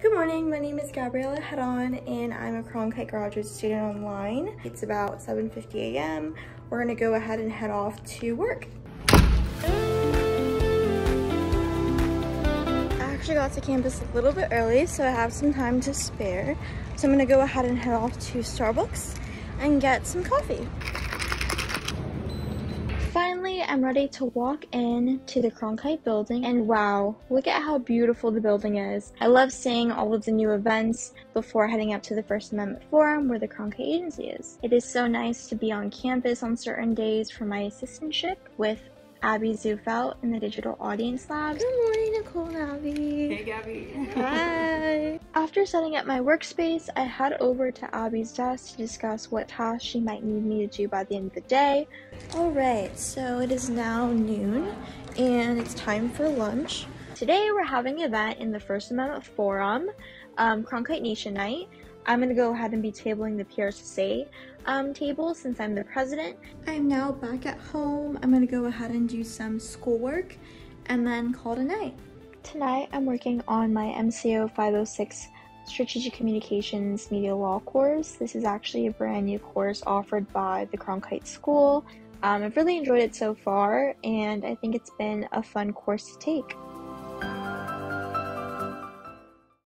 Good morning, my name is Gabriella Herran and I'm a Cronkite graduate student online. It's about 7.50 a.m. We're gonna go ahead and head off to work. I actually got to campus a little bit early, so I have some time to spare. So I'm gonna go ahead and head off to Starbucks and get some coffee. Finally, I'm ready to walk in to the Cronkite building and wow, look at how beautiful the building is. I love seeing all of the new events before heading up to the First Amendment Forum where the Cronkite Agency is. It is so nice to be on campus on certain days for my assistantship with Abby Zufelt in the Digital Audience Lab. Good morning, Nicole and Abby. Hey, Gabby. Hi. After setting up my workspace, I head over to Abby's desk to discuss what tasks she might need me to do by the end of the day. Alright, so it is now noon and it's time for lunch. Today we're having an event in the First Amendment Forum, um, Cronkite Nation Night. I'm going to go ahead and be tabling the PRSA um, table since I'm the president. I'm now back at home. I'm going to go ahead and do some schoolwork and then call it a night. Tonight I'm working on my MCO 506 Strategic Communications Media Law course. This is actually a brand new course offered by the Cronkite School. Um, I've really enjoyed it so far and I think it's been a fun course to take.